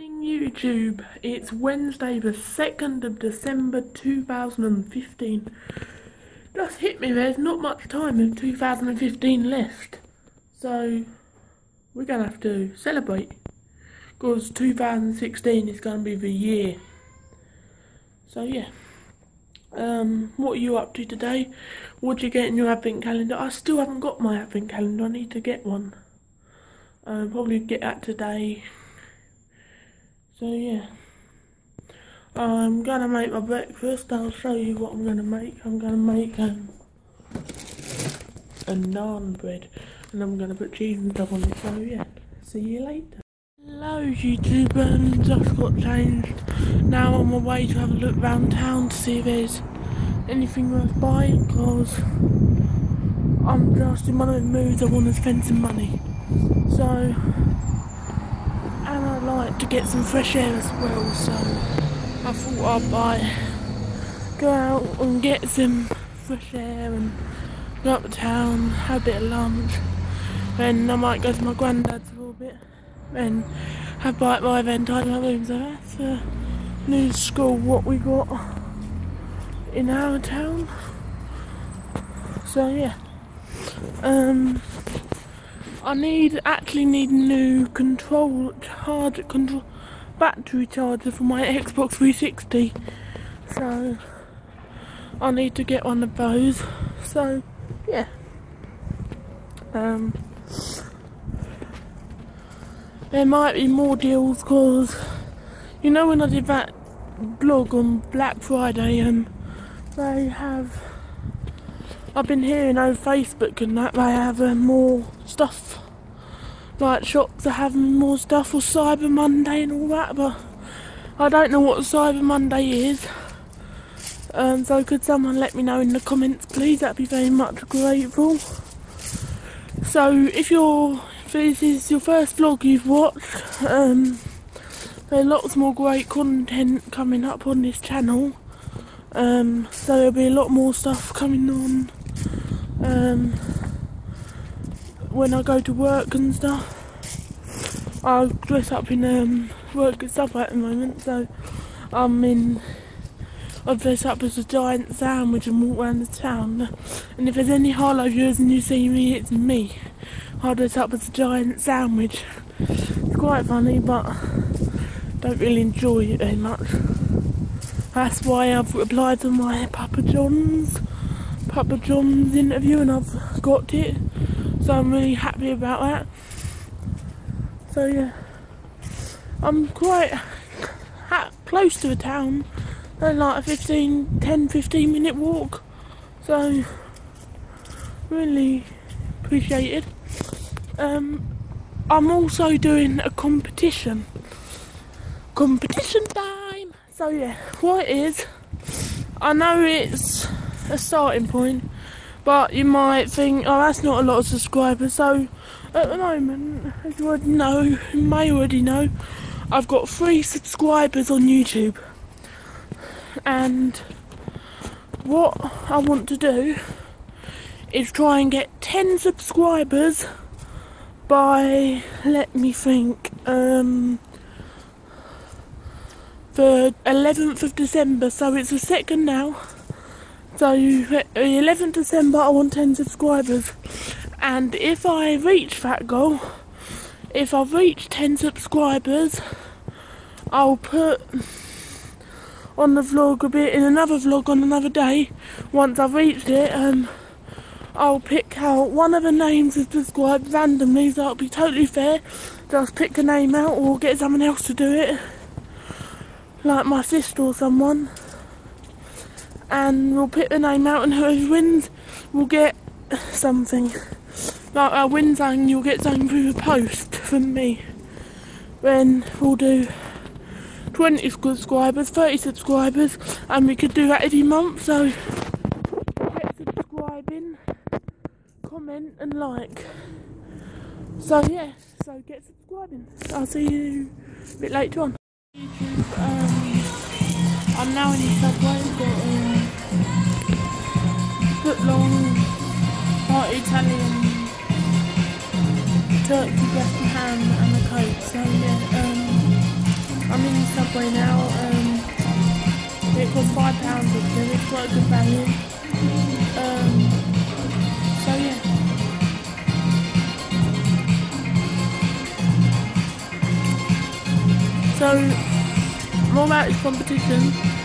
Morning YouTube. It's Wednesday the 2nd of December 2015. Just hit me, there's not much time of 2015 left. So, we're going to have to celebrate. Because 2016 is going to be the year. So yeah. Um, what are you up to today? What did you get in your advent calendar? I still haven't got my advent calendar. I need to get one. Uh, probably get that today. So yeah. I'm gonna make my breakfast. I'll show you what I'm gonna make. I'm gonna make um, a naan bread, and I'm gonna put cheese and stuff on it. So yeah. See you later. Hello YouTube, just got changed. Now on my way to have a look around town to see if there's anything worth buying because I'm just in one of the moods I want to spend some money. So, to get some fresh air as well, so I thought I'd buy, go out and get some fresh air and go up to town, have a bit of lunch, then I might go to my granddad's for a bit then have bite by then tidy my room. So that's the new school what we got in our town. So yeah. Um I need actually need new control charge control battery charger for my Xbox 360. So I need to get one of those. So yeah. Um there might be more deals because you know when I did that blog on Black Friday um they have I've been hearing over Facebook and that they have uh, more stuff. Like shops are having more stuff for Cyber Monday and all that but I don't know what Cyber Monday is. Um, so could someone let me know in the comments please? That'd be very much grateful. So if you're if this is your first vlog you've watched, um, there's lots more great content coming up on this channel. Um, so there'll be a lot more stuff coming on um, when I go to work and stuff. I dress up in um, work and stuff at the moment, so I'm in. I dress up as a giant sandwich and walk around the town. And if there's any Harlow viewers and you see me, it's me. I dress up as a giant sandwich. It's quite funny, but don't really enjoy it very much. That's why I've applied to my Papa John's Papa John's interview and I've got it. So I'm really happy about that. So yeah, I'm quite close to the town. And like a 15, 10, 15 minute walk. So really appreciated. Um, I'm also doing a competition. Competition time! So yeah, what it is, I know it's a starting point, but you might think, oh that's not a lot of subscribers, so at the moment, as you already know, you may already know, I've got three subscribers on YouTube. And what I want to do is try and get 10 subscribers by let me think um the 11th of December. So it's the second now so 11th December I want 10 subscribers and if I reach that goal if I reach 10 subscribers I'll put on the vlog a bit in another vlog on another day once I've reached it um I'll pick out one of the names the squad randomly, so that'll be totally fair. Just pick a name out or get someone else to do it. Like my sister or someone. And we'll pick the name out and whoever wins will get something. Like I win you'll get something through the post from me. Then we'll do 20 subscribers, 30 subscribers, and we could do that every month, so keep subscribing, comment and like. So yeah, so get subscribing. I'll see you a bit later on. Um, I'm now in the subway, got a foot long hot Italian turkey breast and ham and a coke. So yeah, um, I'm in Subway now. Um, it costs five pounds or so. It's quite a good value. Um, so yeah. So more about this competition.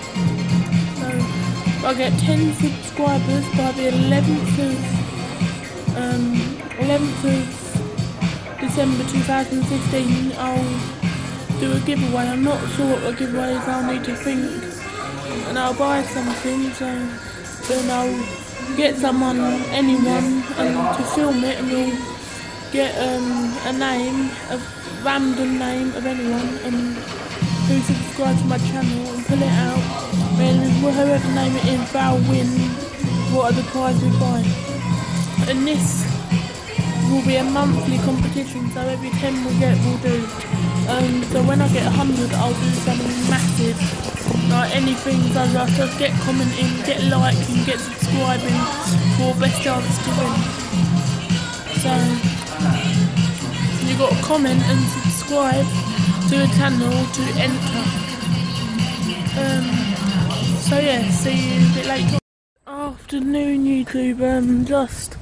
I get 10 subscribers by the 11th of um, 11th of December 2015. I'll do a giveaway. I'm not sure what the giveaway is, I'll need to think. And I'll buy something, so then I'll get someone, anyone, and to film it, and we'll get um, a name, a random name of anyone, and who subscribes to my channel, and pull it out. And whoever name it is, they'll win what the prizes we buy. And this will be a monthly competition, so every 10 we get, we'll do. Um, so when I get 100, I'll do something massive. Like anything, so just get commenting, get liking, get subscribing for best chance to win. So you got to comment and subscribe to the channel to enter. Um, so yeah, see you a bit later. Afternoon YouTube, um, just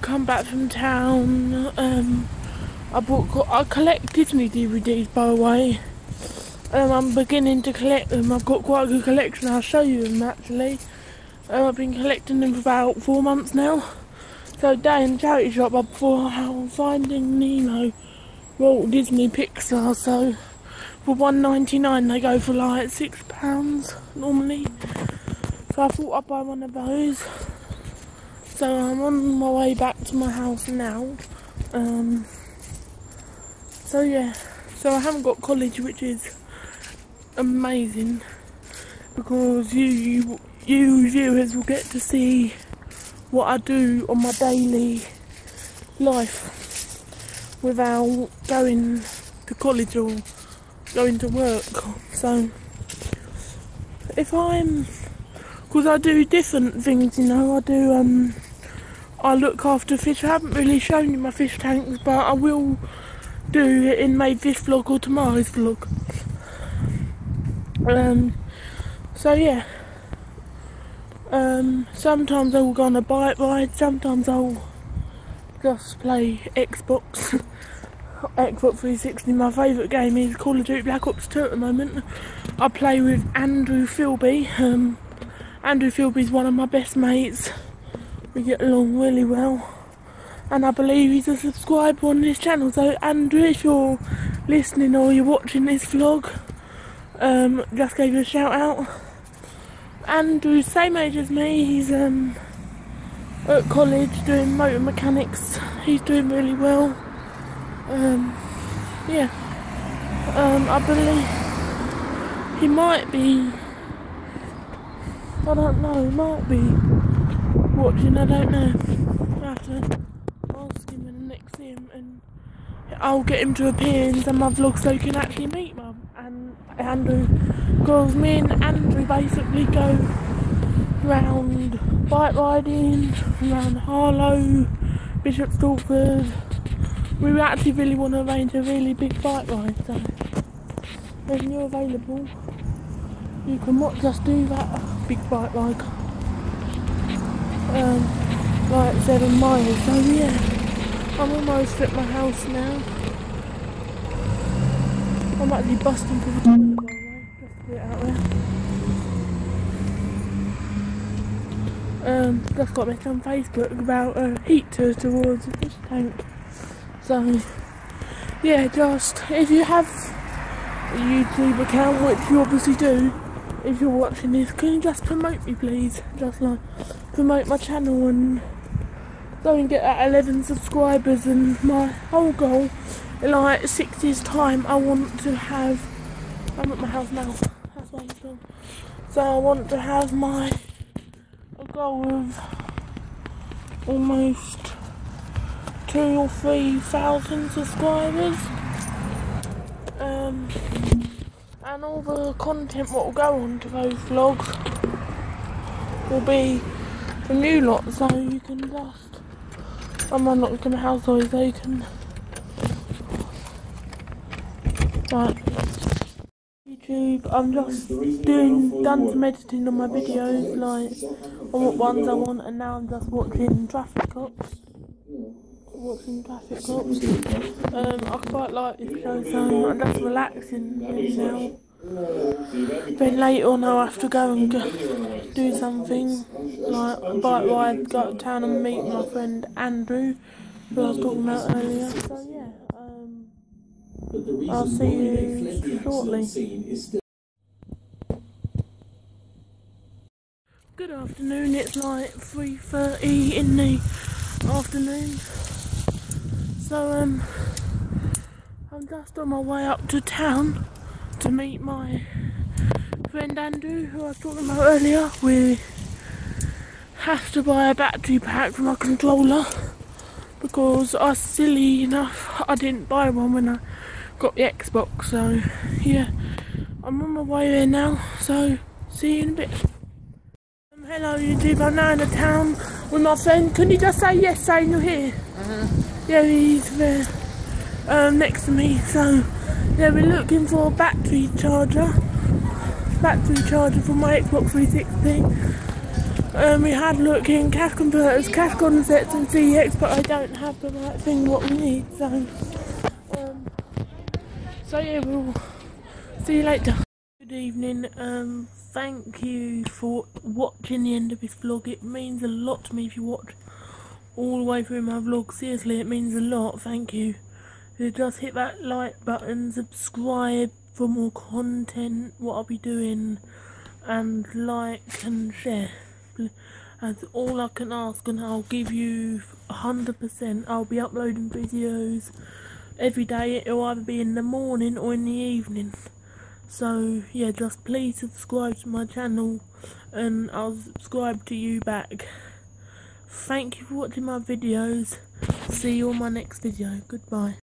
come back from town. Um, I bought I collect Disney DVDs by the way. Um, I'm beginning to collect them. I've got quite a good collection. I'll show you them actually. Um, I've been collecting them for about four months now. So day in the charity shop before I bought Finding Nemo, Walt Disney Pixar. So for one ninety nine they go for like six pounds normally. So I thought I'd buy one of those. So I'm on my way back to my house now. Um, so yeah, so I haven't got college, which is amazing because you you, you viewers will get to see what I do on my daily life without going to college or going to work. So if I'm, because I do different things, you know, I do um, I look after fish. I haven't really shown you my fish tanks, but I will do it in my this vlog or tomorrow's vlog. Um, so yeah. Um, sometimes I will go on a bike ride, sometimes I'll just play Xbox. Xbox 360, my favourite game is Call of Duty Black Ops 2 at the moment. I play with Andrew Philby. Um, Andrew Philby is one of my best mates. We get along really well and I believe he's a subscriber on this channel. So Andrew, if you're listening or you're watching this vlog, um, just gave you a shout out. Andrew's same age as me. He's um, at college doing motor mechanics. He's doing really well. Um, yeah, um, I believe he might be. I don't know. He might be watching. I don't know. I have to ask him and I'll get him to appear in some of my vlogs so you can actually meet Mum and Andrew. Because me and Andrew basically go round bike riding, around Harlow, Bishop Stortford. We actually really want to arrange a really big bike ride, so when you're available, you can not just do that big bike ride. Um, like seven miles, so yeah. I'm almost at my house now. I'm actually busting for the by just to it out there. Um, just got this on Facebook about a uh, heater towards the fish tank. So, yeah, just, if you have a YouTube account, which you obviously do, if you're watching this, can you just promote me please? Just like, promote my channel and go and get that 11 subscribers and my whole goal in like six years time I want to have I'm at my house now that's so I want to have my goal of almost two or three thousand subscribers um, and all the content what will go on to those vlogs will be from new lot so you can just I'm not gonna house so you can. Right. YouTube. I'm just doing done some editing on my videos, like on what ones I want, and now I'm just watching Traffic Cops. Watching Traffic Cops. Um, I quite like this show, so I'm just relaxing really now. Then later on I'll have to go and go, do something, like bike ride, go to town and meet my friend Andrew, who I was talking about earlier. So yeah. I'll see you shortly. Good afternoon, it's like 3.30 in the afternoon. So, um, I'm just on my way up to town to meet my friend Andrew, who I was talking about earlier. We have to buy a battery pack for my controller because I silly enough I didn't buy one when I got the Xbox, so yeah, I'm on my way there now, so see you in a bit. Um, hello YouTube, I'm now in the town with my friend. Can you just say yes, saying you're here? Uh -huh. Yeah, he's there um, next to me, so yeah, we're looking for a battery charger. Battery charger for my Xbox 360. Um, we had look in cash converters, cash concepts and CX, but I don't have the right thing what we need, so so yeah, we'll see you later. Good evening. Um, thank you for watching the end of this vlog. It means a lot to me if you watch all the way through my vlog. Seriously, it means a lot. Thank you. So just hit that like button, subscribe for more content, what I'll be doing, and like and share. That's all I can ask, and I'll give you 100%. I'll be uploading videos every day. It'll either be in the morning or in the evening. So yeah, just please subscribe to my channel and I'll subscribe to you back. Thank you for watching my videos. See you on my next video. Goodbye.